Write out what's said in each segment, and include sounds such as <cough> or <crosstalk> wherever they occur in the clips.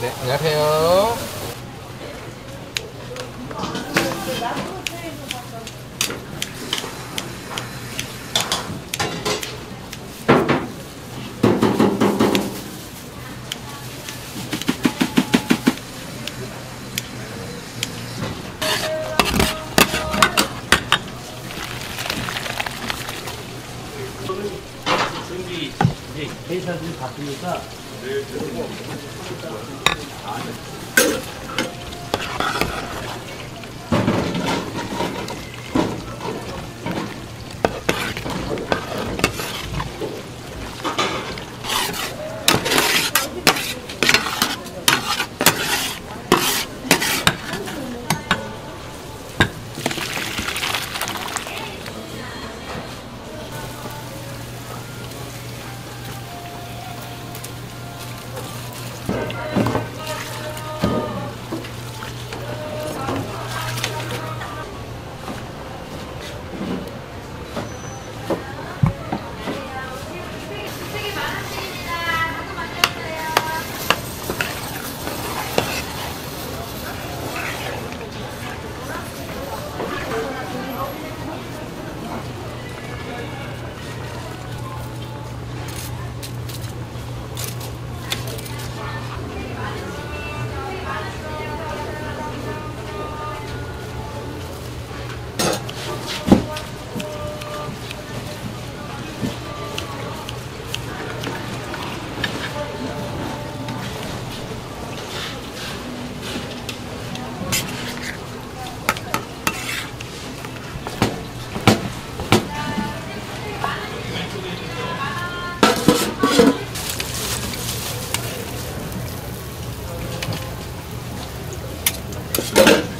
네, 안녕하세요. 준비 이제 회사들이 바쁘니까 네,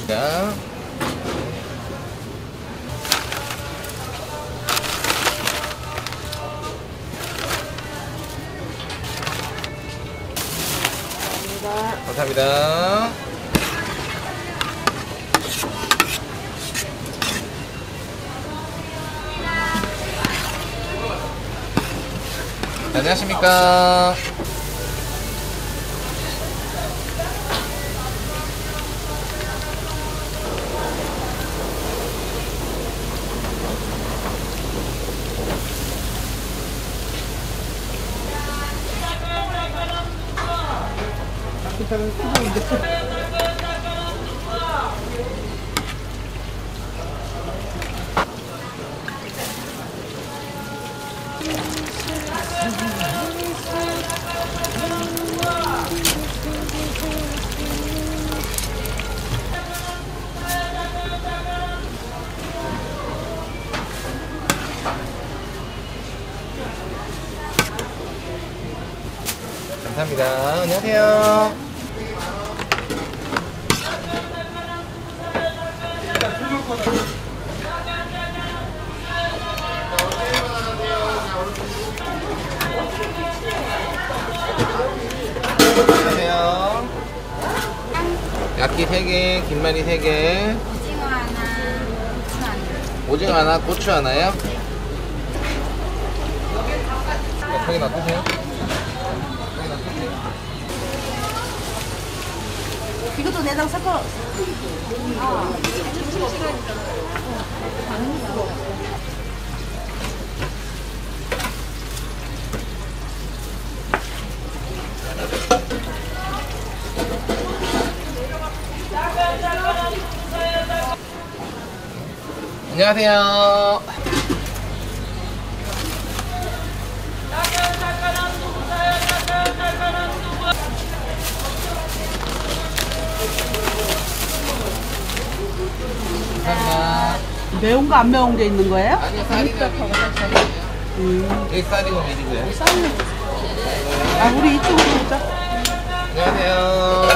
자. 감사합니다. 안녕하십니까. 감사합니다. 안녕하세요. 안녕하세요. 야끼 3개, 김말이 3개, 오징어 하나, 고추 하나. 오징어 하나, 고추 하나요? 거기 놔두세요. 이것도 내장 섞어. 안녕하세요. 매운 거 안 매운 게 있는 거예요? 아니요, 쌀이가 여기 쌀이고 미리고요. 아, 우리 이쪽으로 오자. 안녕하세요.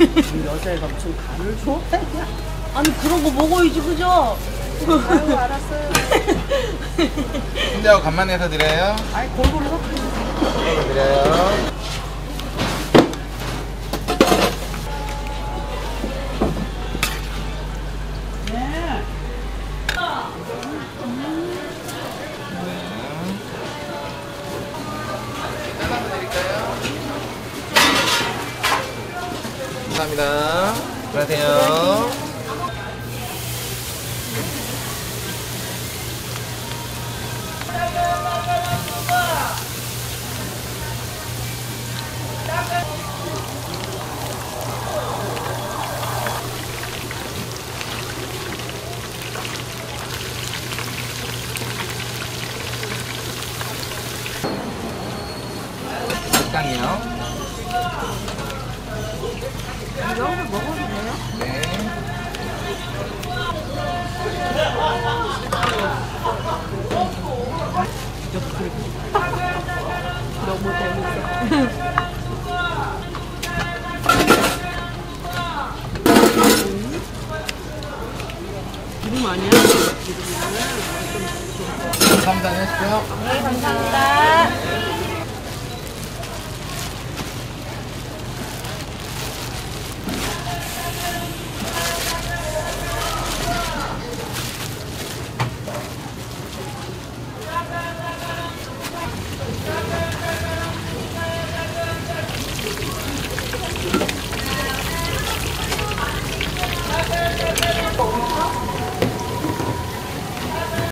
이 여자애가 무슨 간을 줘? 아니, 그런 거 먹어야지, 그죠? 아유, 알았어요. <laughs> 혼자하고 간만 해서 드려요. 아이, 골고루 섞어. 드려요. 네. 감사합니다. 들어가세요. 식당이요. 이런 거 먹어도 돼요? 아니야? 감사합니다. 하십시오. 네, 감사합니다.